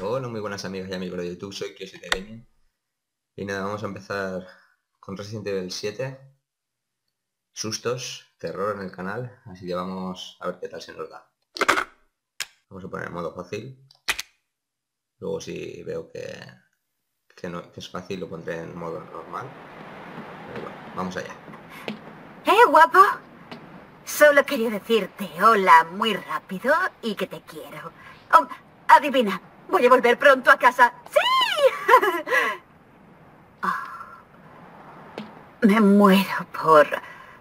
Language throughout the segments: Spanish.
Hola, muy buenas amigas y amigos de YouTube, soy Kiosite Gaming. Y nada, vamos a empezar con Resident Evil 7. Sustos, terror en el canal, así que vamos a ver qué tal se nos da. Vamos a poner en modo fácil. Luego si veo que, que, no, es fácil lo pondré en modo normal. Pero bueno, vamos allá. ¿Eh, guapo? Solo quería decirte hola muy rápido y que te quiero. Oh, adivina, voy a volver pronto a casa. ¡Sí! Oh, me muero por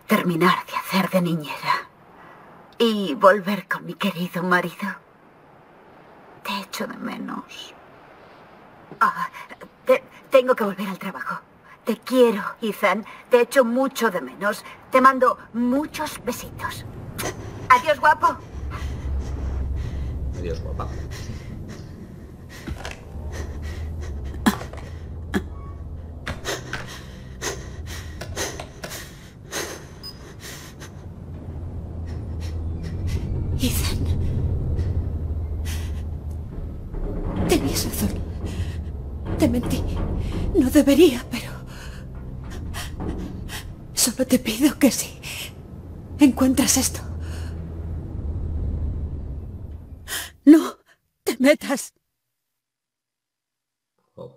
terminar de hacer de niñera y volver con mi querido marido. Te echo de menos. Ah, te- tengo que volver al trabajo. Te quiero, Ethan. Te echo mucho de menos. Te mando muchos besitos. Adiós, guapo. Adiós, guapa. Ethan. Tenías razón. Te mentí. No debería, pero... Solo te pido que si encuentras esto... No te metas. Oh.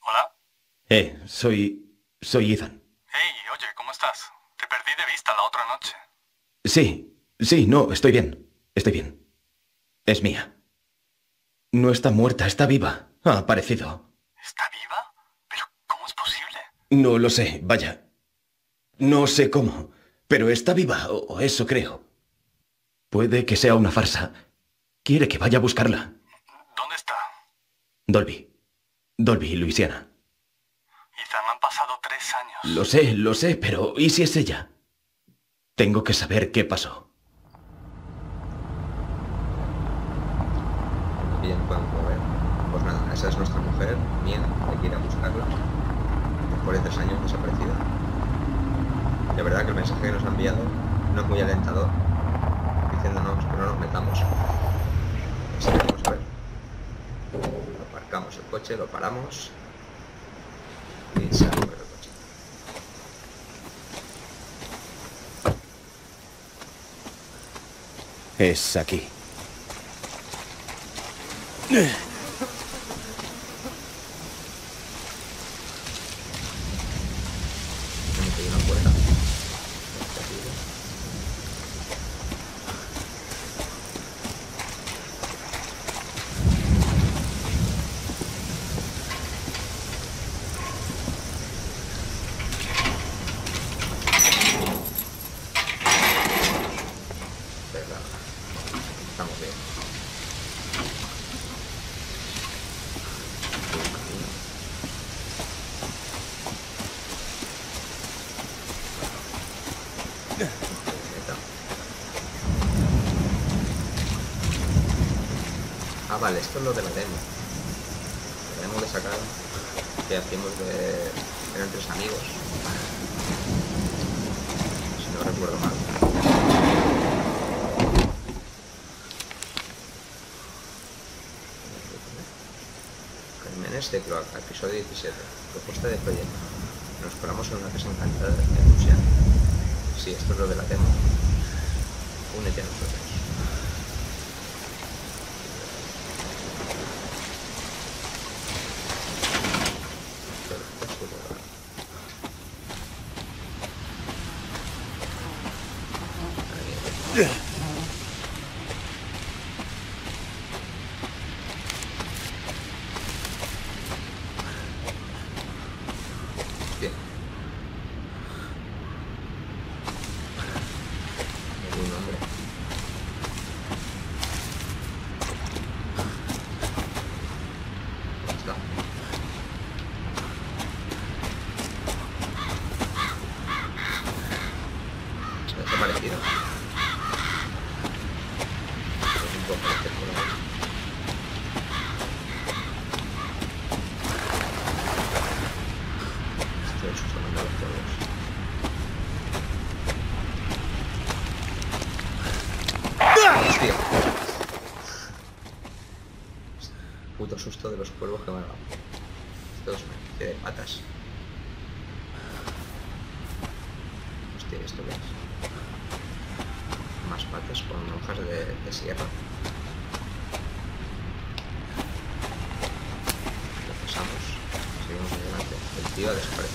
Hola. Eh, soy... soy Ethan. Hey, oye, ¿cómo estás? Te perdí de vista la otra noche. Sí, sí, no, estoy bien. Estoy bien. Es mía. No está muerta, está viva. Ha aparecido. ¿Está viva? ¿Pero cómo es posible? No lo sé, vaya. No sé cómo, pero está viva, o eso creo. Puede que sea una farsa. Quiere que vaya a buscarla. ¿Dónde está? Dolby. Dolby, Luisiana. Ethan, han pasado tres años. Lo sé, lo sé, pero ¿y si es ella? Tengo que saber qué pasó. Bien, podemos mover. Pues nada, esa es nuestra mujer, Mía, hay que ir a buscarla. Después de tres años desaparecida. De verdad que el mensaje que nos ha enviado no es muy alentador, diciéndonos que no nos metamos. Así que vamos a ver. Aparcamos el coche, lo paramos Es aquí. Tenemos ahí una puerta. Venga, Estamos bien. Un camino. Neta. Ah, vale, esto es lo de la demo. Demo que sacaron, que hacíamos de... eran tres amigos. Si no recuerdo mal. Crímenes de Cloaca, episodio 17. Propuesta de proyecto. Nos colamos en una casa encantada de Luciano. Sí, esto es lo de la demo. Únete a nosotros. Poco de por ahí. Puto susto de los cuervos que me han dado. Estos me de patas. Hostia, ¿esto qué es? Más patas con hojas de sierra. Lo pasamos. Seguimos adelante. El tío ha desaparecido.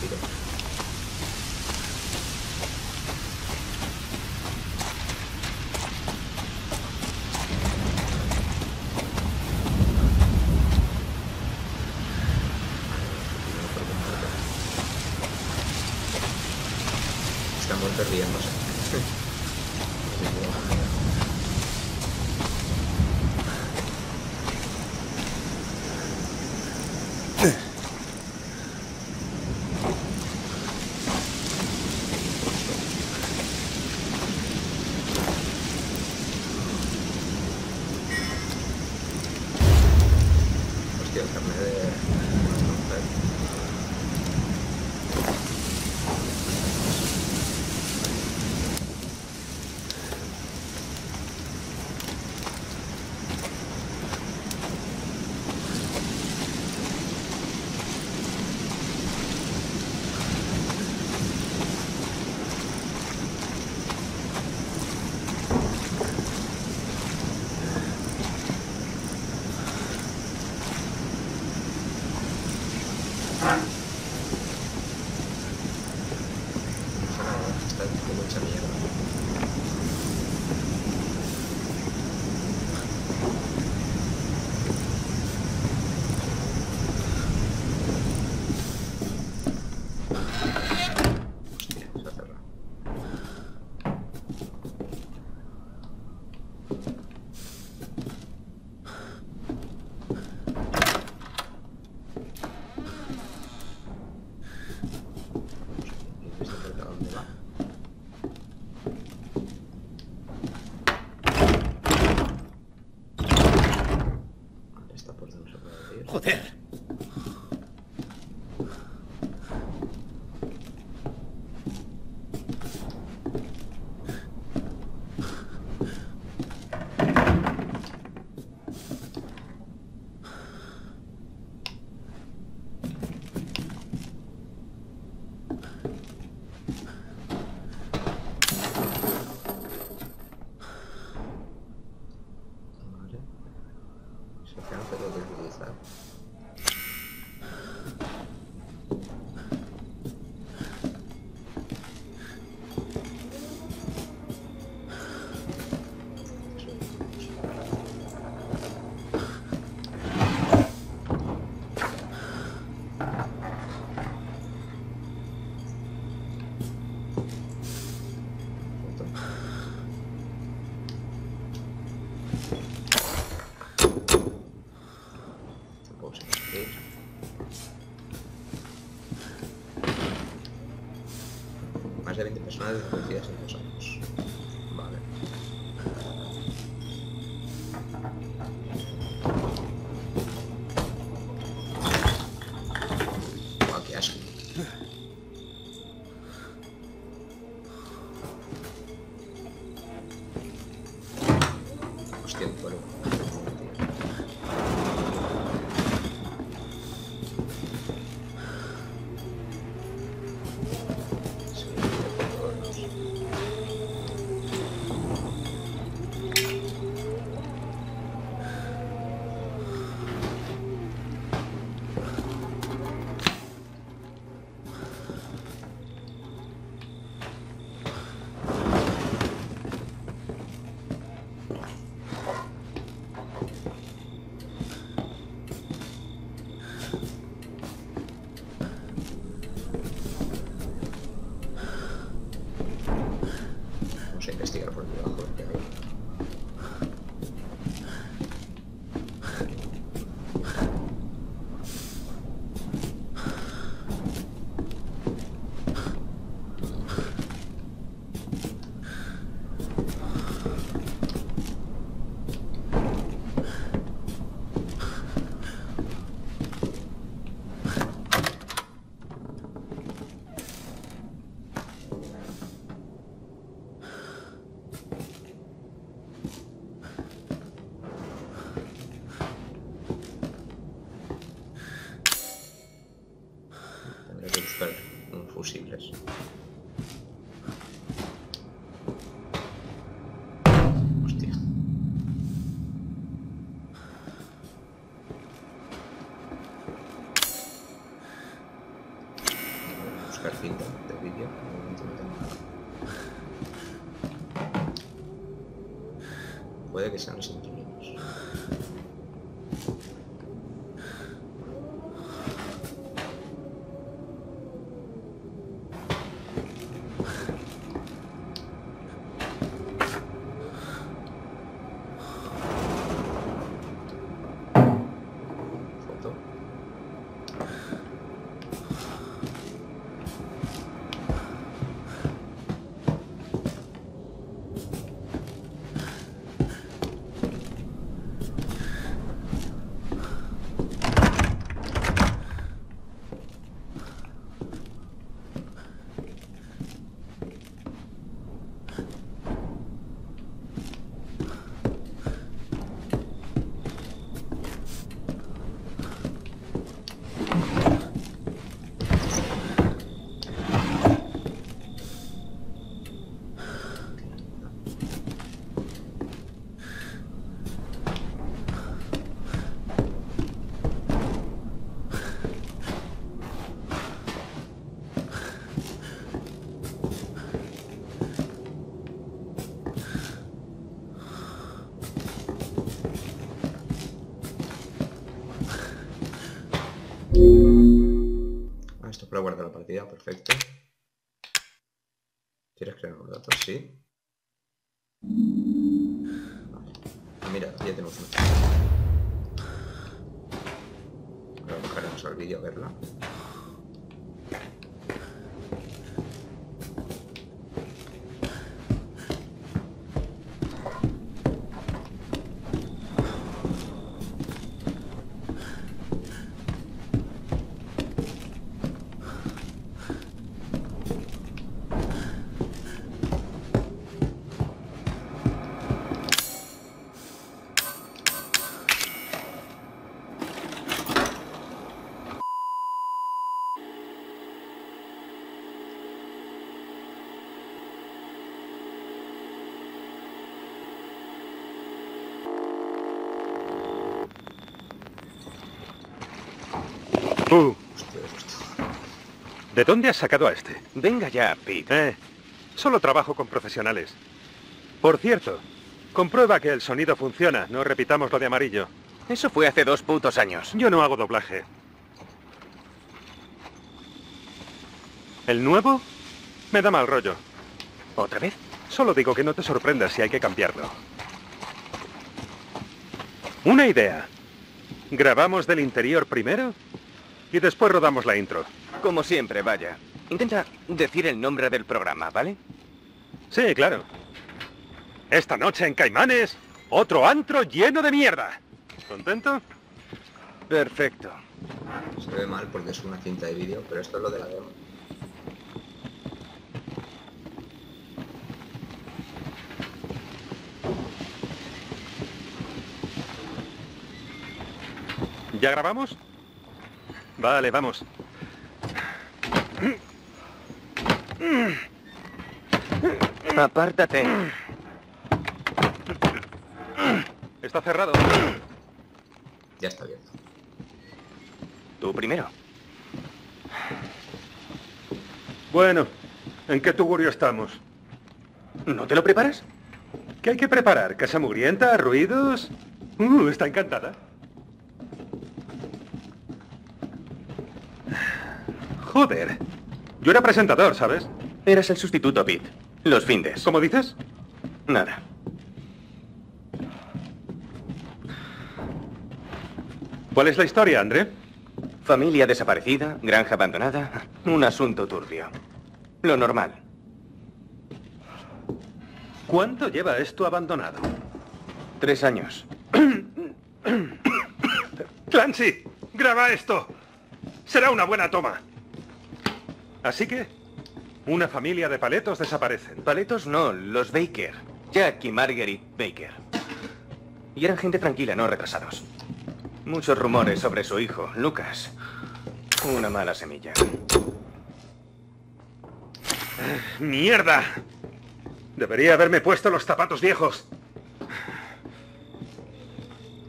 Más de 20 personas desaparecidas en dos años. Esto para guardar la partida, perfecto. ¿Quieres crear los datos? Sí. Ah, mira, ya tenemos una. Ahora bajaremos al vídeo a verla. ¿De dónde has sacado a este? Venga ya, Pete. Eh, solo trabajo con profesionales. Por cierto, comprueba que el sonido funciona, no repitamos lo de amarillo. Eso fue hace dos putos años. Yo no hago doblaje. ¿El nuevo? Me da mal rollo. ¿Otra vez? Solo digo que no te sorprendas si hay que cambiarlo. Una idea. ¿Grabamos del interior primero? Y después rodamos la intro. Como siempre, vaya. Intenta decir el nombre del programa, ¿vale? Sí, claro. Esta noche en Caimanes, otro antro lleno de mierda. ¿Contento? Perfecto. Se ve mal porque es una cinta de vídeo, pero esto es lo de la demo. ¿Ya grabamos? Vale, vamos. Apártate. Está cerrado. Ya está abierto. Tú primero. Bueno, ¿en qué tugurio estamos? ¿No te lo preparas? ¿Qué hay que preparar? ¿Casa mugrienta? ¿Ruidos? Uh, está encantada. Joder. Yo era presentador, ¿sabes? Eras el sustituto, Pete. Los findes. ¿Cómo dices? Nada. ¿Cuál es la historia, André? Familia desaparecida, granja abandonada, un asunto turbio. Lo normal. ¿Cuánto lleva esto abandonado? Tres años. Clancy, graba esto. Será una buena toma. Así que, una familia de paletos desaparecen. Paletos no, los Baker. Jack y Marguerite Baker. Y eran gente tranquila, no retrasados. Muchos rumores sobre su hijo, Lucas. Una mala semilla. ¡Mierda! Debería haberme puesto los zapatos viejos.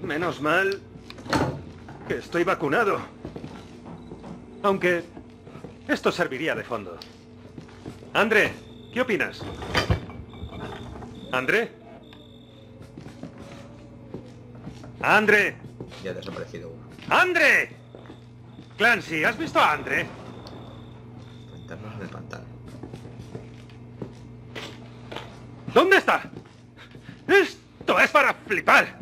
Menos mal que estoy vacunado. Aunque esto serviría de fondo. André, ¿qué opinas? ¿André? ¡André! Ya ha desaparecido uno. ¡André! Clancy, ¿has visto a André? Fantasmas en el pantano. ¿Dónde está? Esto es para flipar.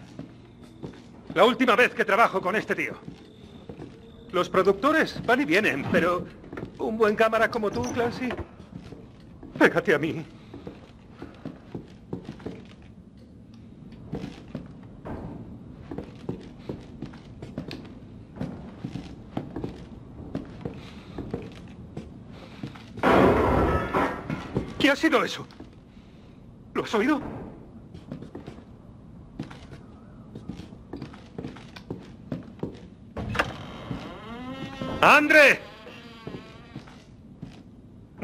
La última vez que trabajo con este tío. Los productores van y vienen, pero un buen cámara como tú, Clancy, pégate a mí. ¿Qué ha sido eso? ¿Lo has oído? ¡André!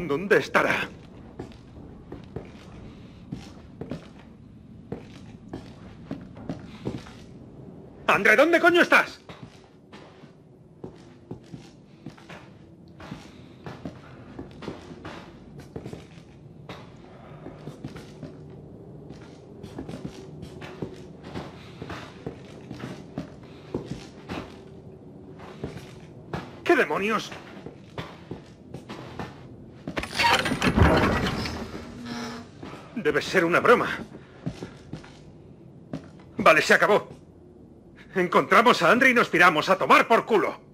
¿Dónde estará? ¡André, ¿dónde coño estás? ¿Qué demonios? Debe ser una broma. Vale, se acabó. Encontramos a Andre y nos piramos a tomar por culo.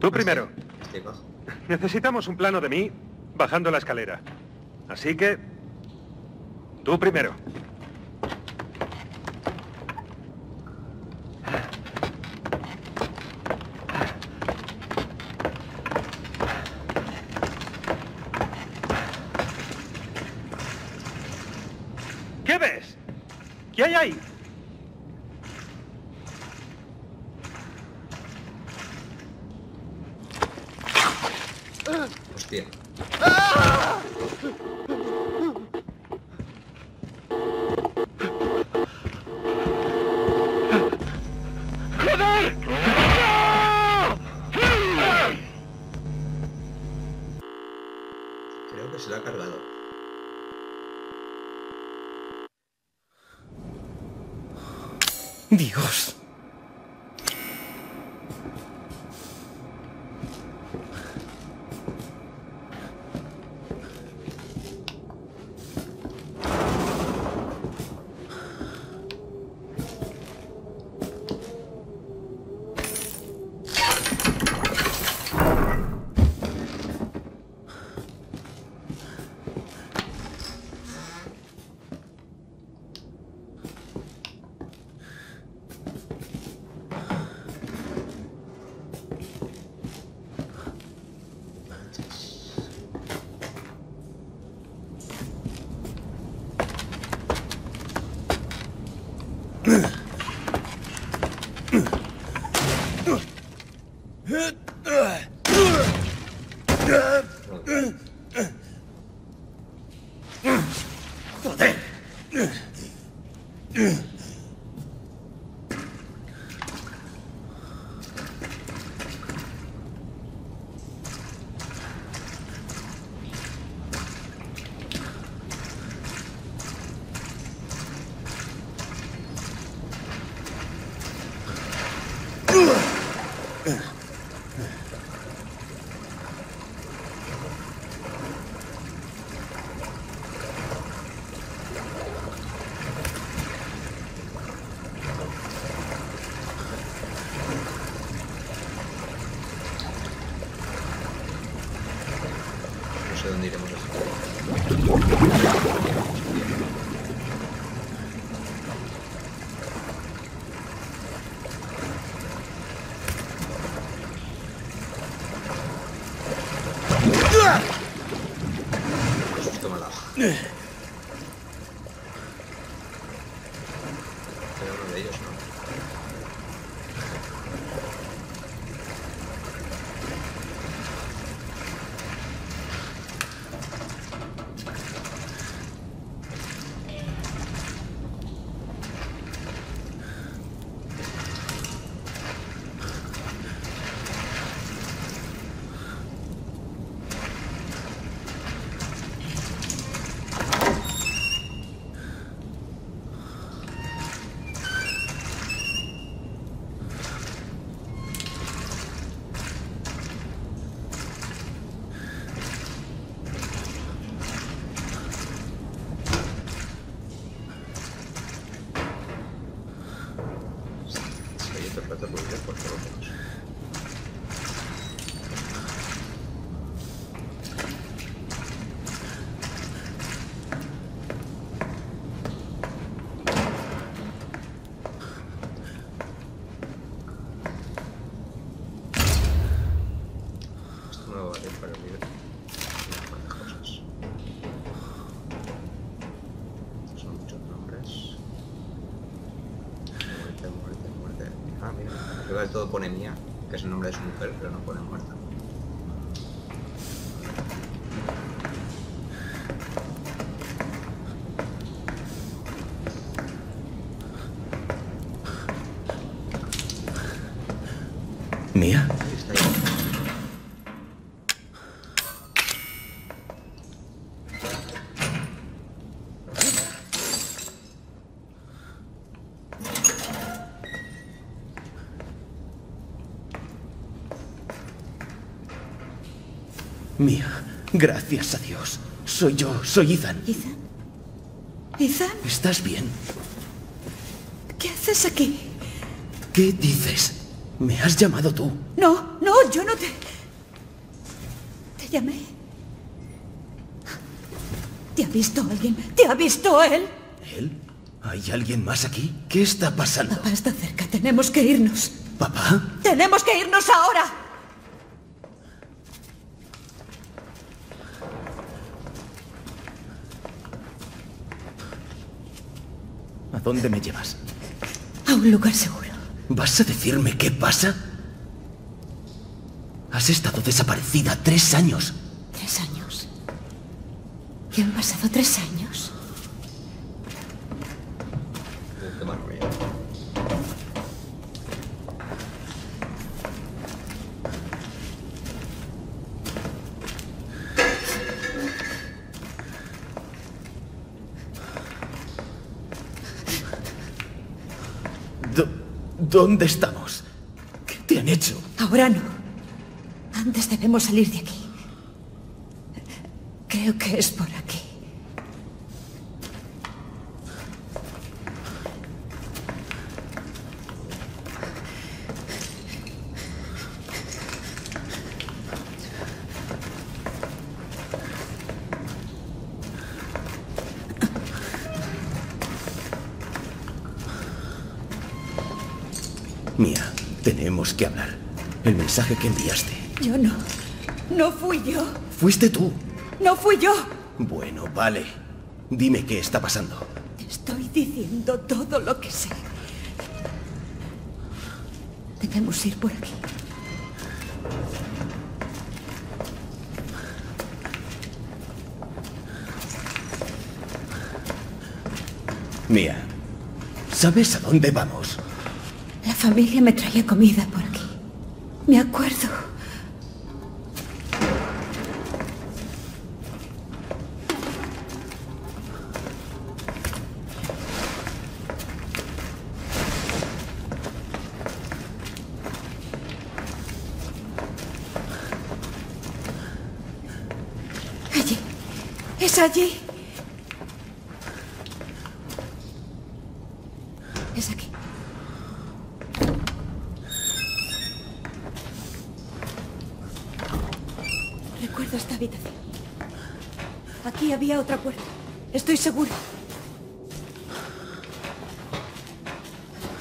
Tú primero. Estoy bajo. Necesitamos un plano de mí bajando la escalera. Así que... Tú primero. Creo que se la ha cargado. Dios. Sé dónde iremos después. de ellos, ¿no? Si hay otro plato por Dios, por favor. Esto no va a valer para abrir unas cuantas cosas. Estos son muchos nombres. Muerte, muerte, muerte. Ah, mira, arriba del todo pone Mía, que es el nombre de su mujer, pero no pone muerta. ¿Mía? Ahí está ahí. Mía, gracias a Dios. Soy yo, soy Ethan. Ethan. Ethan, ¿Estás bien? ¿qué haces aquí? ¿Qué dices? ¿Me has llamado tú? No, no, yo no te... Te llamé. ¿Te ha visto alguien? ¿Te ha visto él? ¿Él? ¿Hay alguien más aquí? ¿Qué está pasando? Papá está cerca, tenemos que irnos. ¿Papá? ¡Tenemos que irnos ahora! ¿A dónde me llevas? A un lugar seguro. ¿Vas a decirme qué pasa? Has estado desaparecida tres años. Tres años. ¿Y han pasado tres años? Uh, qué maravilla. Do- ¿Dónde estamos? ¿Qué te han hecho? Ahora no. Antes debemos salir de aquí. Creo que es por aquí. Mía, tenemos que hablar. El mensaje que enviaste. Yo no. No fui yo. Fuiste tú. No fui yo. Bueno, vale. Dime qué está pasando. Te estoy diciendo todo lo que sé. Debemos ir por aquí. Mía, ¿sabes a dónde vamos? La familia me traía comida por. Me acuerdo. Allí. Es allí. Es aquí. Recuerdo esta habitación. Aquí había otra puerta. Estoy segura.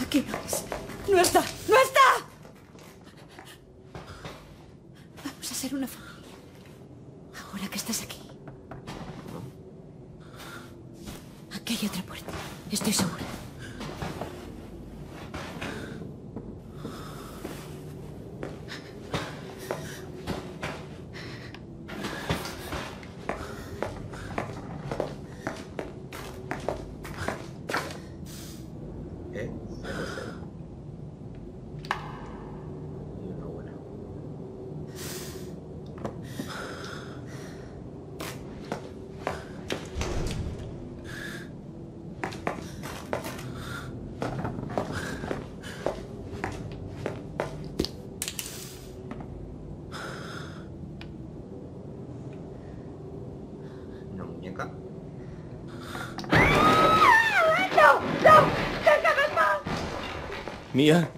Aquí no es. No está. No está. Vamos a ser una familia. Ahora que estás aquí. Aquí hay otra puerta. Estoy segura. Mía,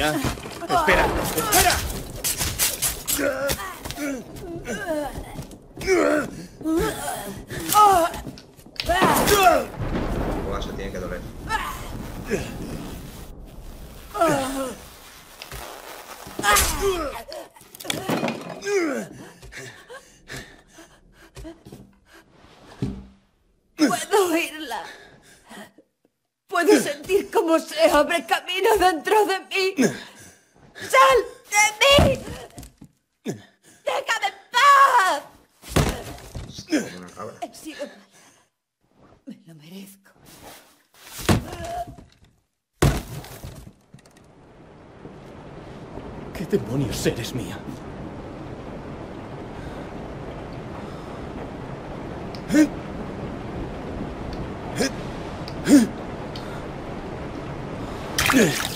Mía, espera, espera. Buah, eso tiene que doler. Puedo oírla. Puedo sentir cómo se abre camino dentro de mí. ¡Sal de mí! ¡Déjame en paz! Como una cabra. He sido mala. Me lo merezco. ¿Qué demonios eres mía? ¡Mate!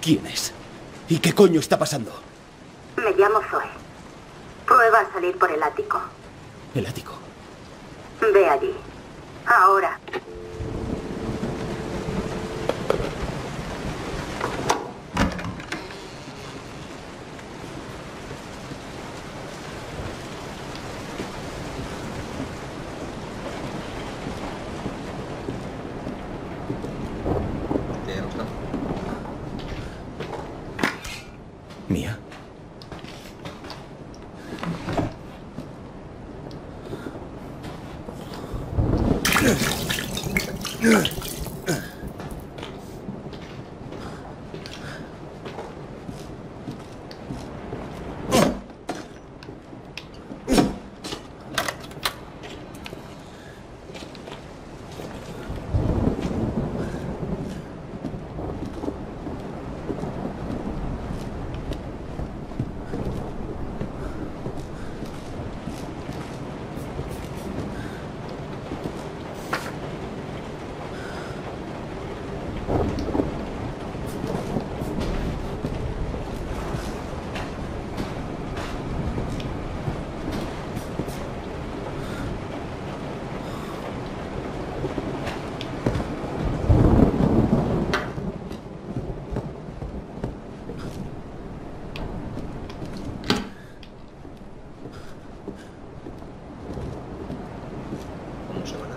¿Quién es? ¿Y qué coño está pasando? Me llamo Zoe. Prueba a salir por el ático. ¿El ático? Ve allí. Ahora. Se van a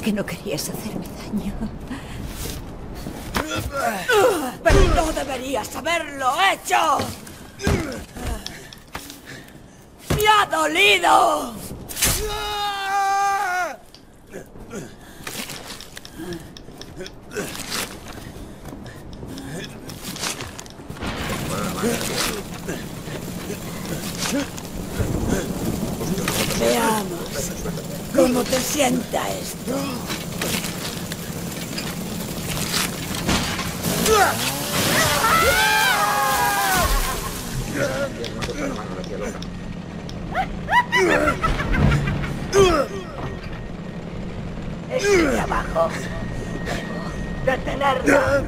que no querías hacerme daño. Pero no deberías haberlo hecho. ¡Me ha dolido! Veamos cómo te sienta esto. Tía, no toca la mano, la tía loca. Estoy abajo. Detenerla.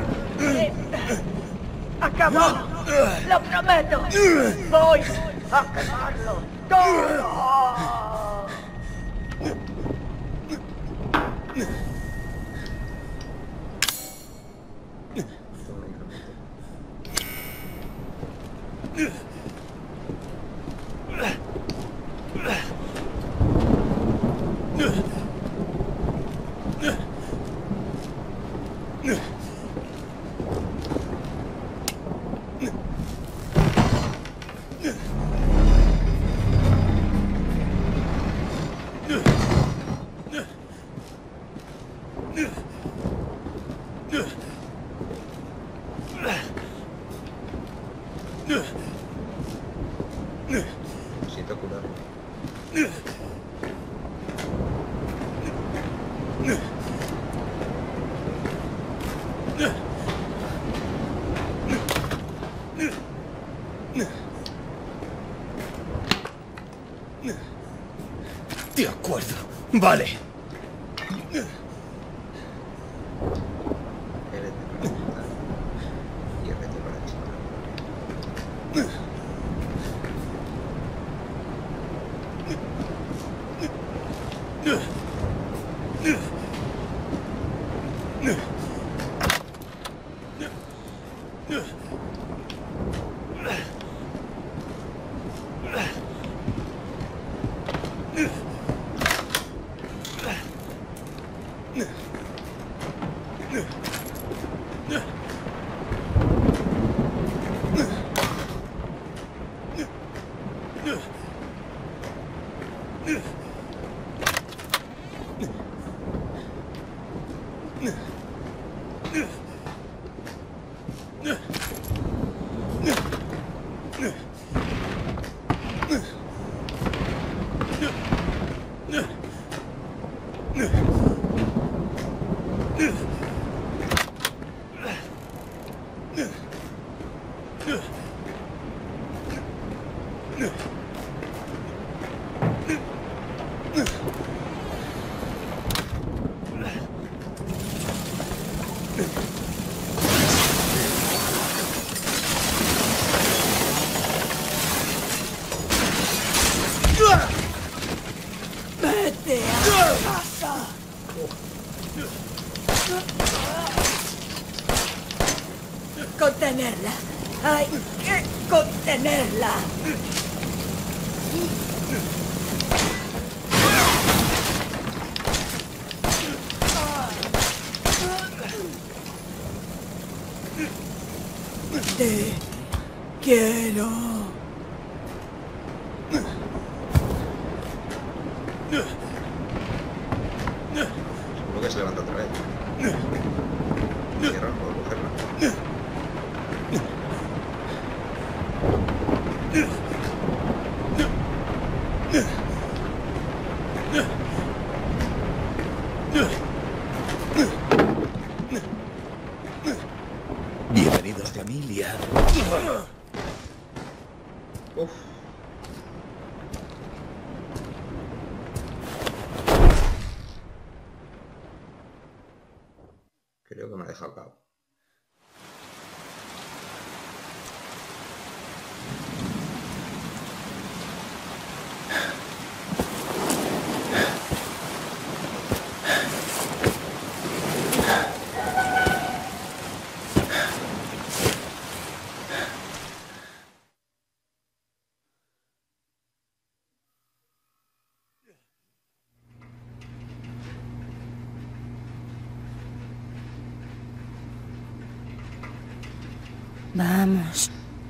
Acabó. Lo prometo. Voy a quemarlo todo.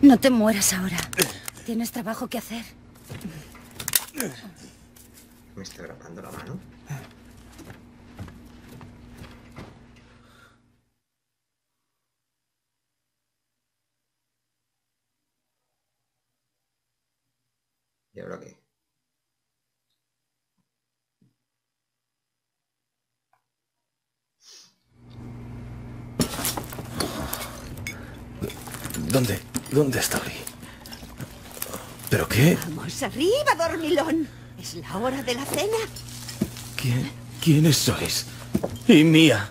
No te mueras ahora. Tienes trabajo que hacer. Me está grabando la mano. ¿Y ahora qué? ¿Dónde? ¿Dónde estoy? ¿Pero qué? Vamos arriba, dormilón. Es la hora de la cena. ¿Quién, ¿Quiénes sois? Y mía.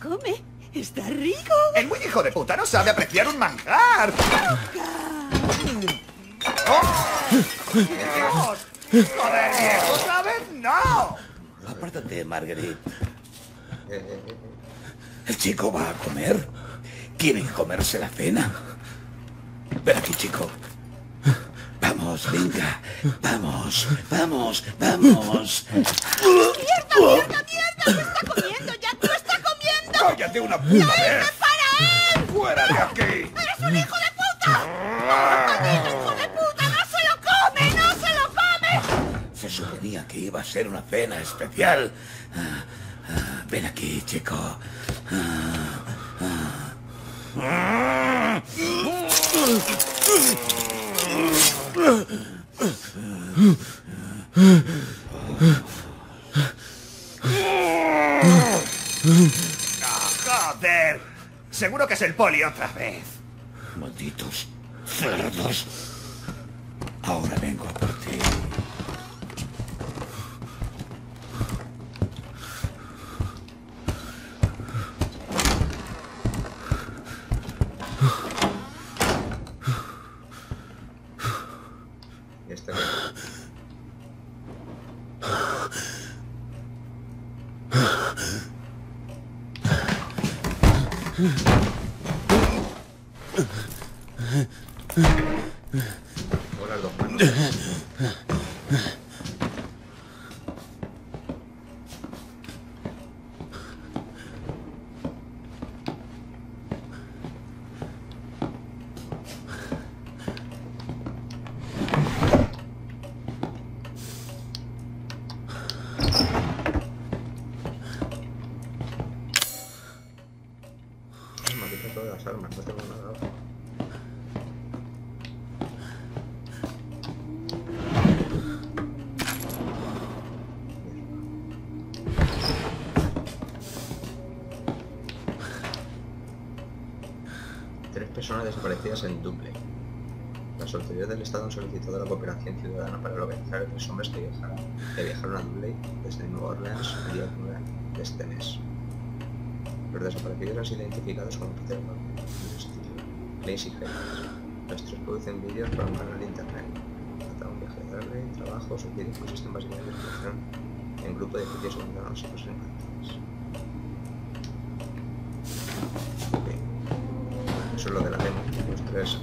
Come. Está rico. El muy hijo de puta no sabe apreciar un manjar. ¡Oh! ¡Dios! ¡Joder, viejo! ¿Sabes? ¡No! Apártate, Marguerite. ¿El chico va a comer? ¿Quieren comerse la cena? Ven aquí, chico. Vamos, venga. Vamos, vamos, vamos. ¡Mierda, mierda, mierda! ¡Se está comiendo! ¡Ya tú está comiendo! ¡Cállate una puta vez! ¡Para él! ¡Fuera de aquí! ¡Eres un hijo de puta! ¡Maldito hijo de puta! ¡No se lo come! ¡No se lo come! Se suponía que iba a ser una cena especial. Ven aquí, chico. Ah, ah. ¡Ah, ¡Joder! Seguro que es el poli otra vez. Malditos cerdos. Ahora vengo a por ti. Yeah. Solicitado la cooperación ciudadana para localizar a tres hombres que viajaron, a Dublín desde Nueva Orleans el día 9 de este mes. Los desaparecidos han sido identificados como Peter Parker, Lacey Hayes. Los tres producen vídeos para un canal de internet. Trata de un viaje de Dublín, trabajo, vídeos consisten básicamente en exposición en grupo de vídeos abandonados y cosas encantadas. Ok. Eso es lo de la demo, los tres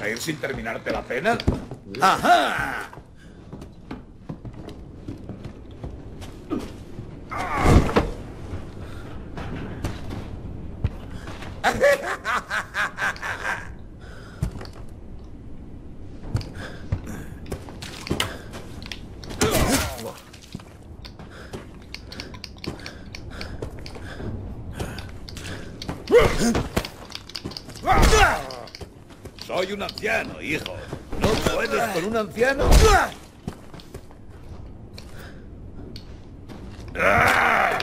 a ir sin terminarte la pena? ¡Ajá! Ah! Soy un anciano, hijo. ¿No puedes con un anciano? Ah.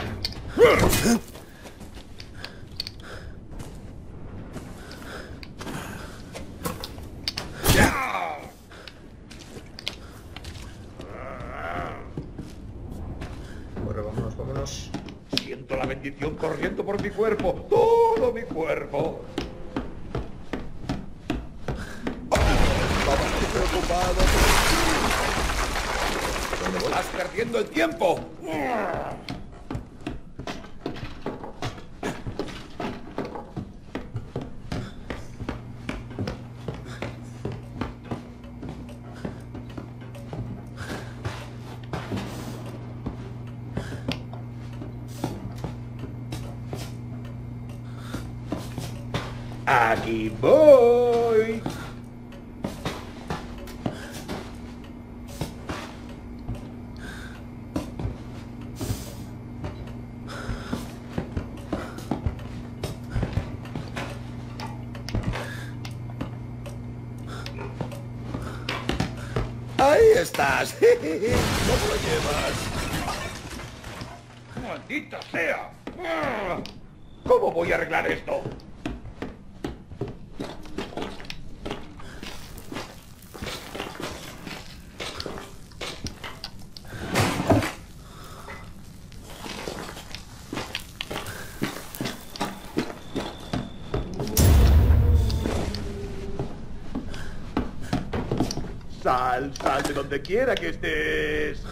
Sal, sal de donde quiera que estés.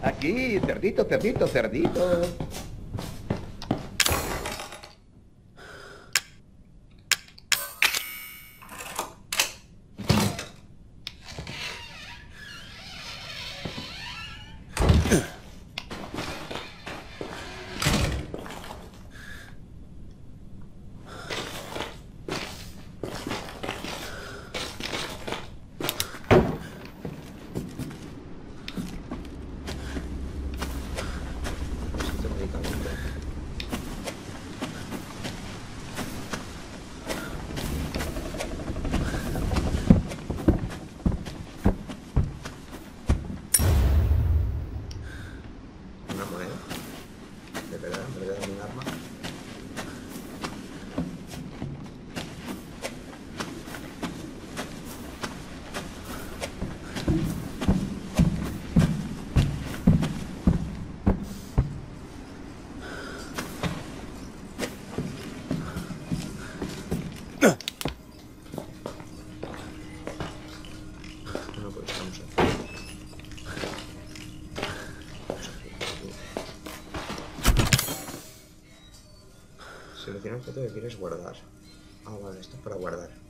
Aquí, cerdito, cerdito, cerdito. objeto que quieres guardar. Ah, vale, esto es para guardar.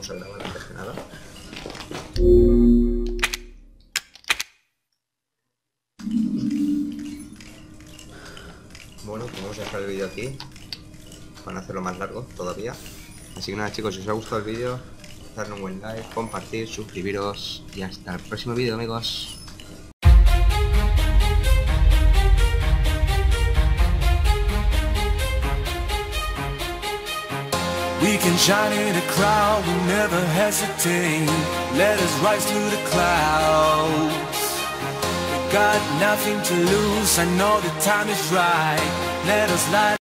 vamos a grabar antes. Bueno, pues vamos a dejar el vídeo aquí para hacerlo más largo todavía. Así que nada chicos, si os ha gustado el vídeo, darle un buen like, compartir, suscribiros y hasta el próximo vídeo amigos. We can shine in a crowd, we never hesitate. Let us rise through the clouds. We got nothing to lose, I know the time is right. Let us light